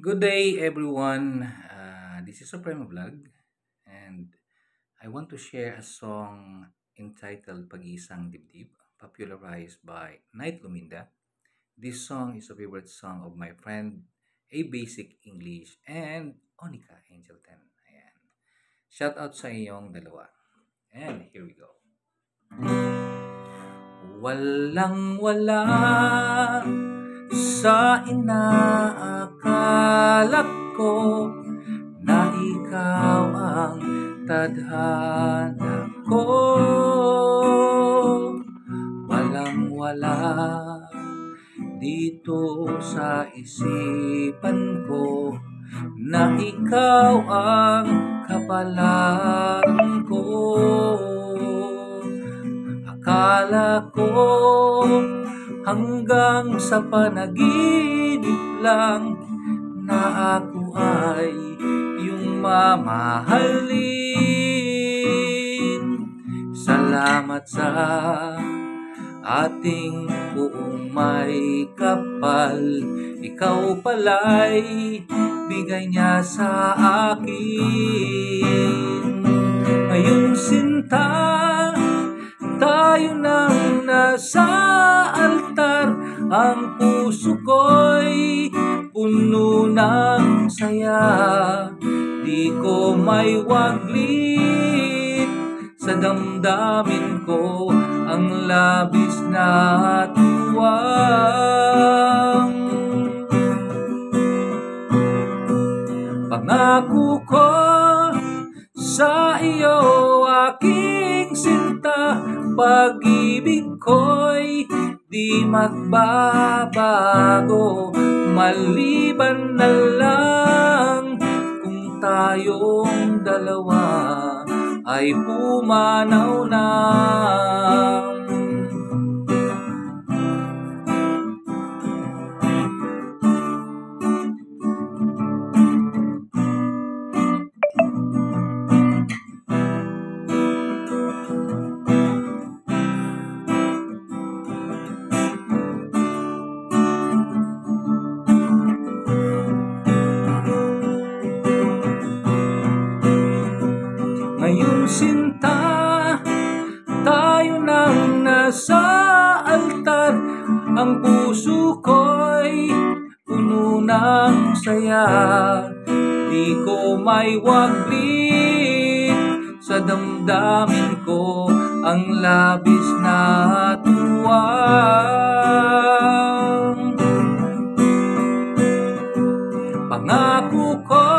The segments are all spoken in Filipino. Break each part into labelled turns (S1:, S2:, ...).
S1: Good day, everyone. Uh, this is Supremo Vlog, and I want to share a song entitled Pag-isang Dibdib, popularized by Night Luminda. This song is a favorite song of my friend A Basic English and Onika Angel 10. Ayan. Shout out sa iyong dalawa. And here we go. Walang wala sa inaakala ko na ikaw ang tadhana ko. Walang wala dito sa isipan ko na ikaw ang kapalan ko. Akala ko hanggang sa panaginip lang na ako ay yung mamahalin. Salamat sa ating buong may kapal. Ikaw pala'y bigay niya sa akin. Ngayon sinta, tayo nang nasa Ang puso ko'y puno ng saya. Di ko may waglit Sa damdamin ko ang labis na tuwang. Pangako ko sa iyo aking sinta pag-ibig ko'y di magbabago Maliban na lang. Kung tayong dalawa ay pumanaw na ng saya. Di ko may waglit sa damdamin ko Ang labis na tuwang. Pangako ko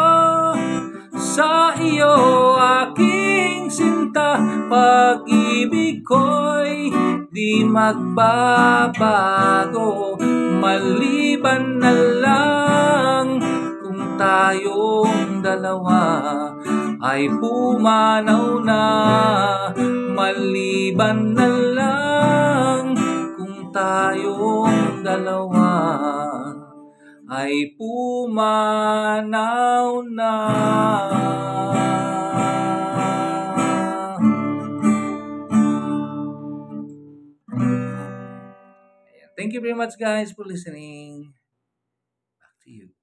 S1: sa iyo aking sinta Pag-ibig ko'y di magbabago Maliban na lang tayong dalawa ay pumanaw na Maliban na lang kung tayong dalawa ay pumanaw na. Thank you very much guys for listening. Back to you.